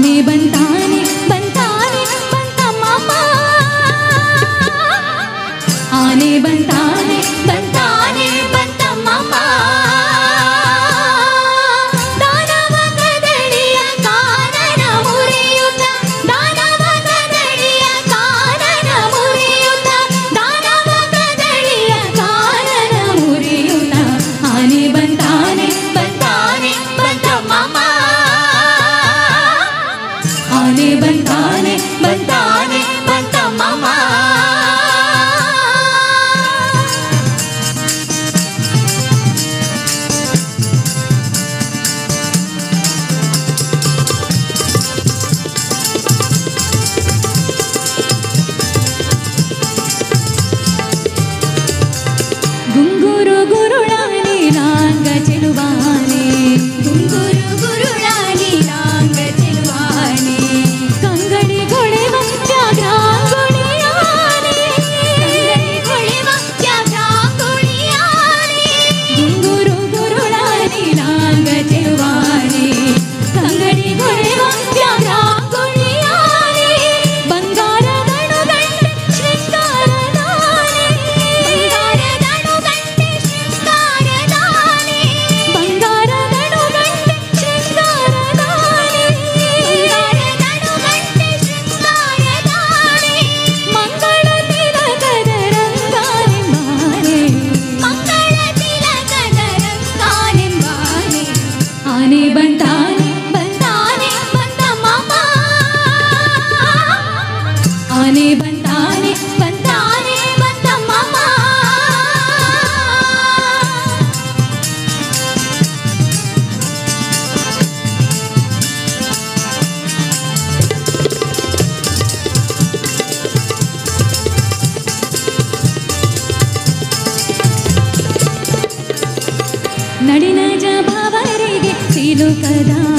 बनता தேவன் தானே. కదా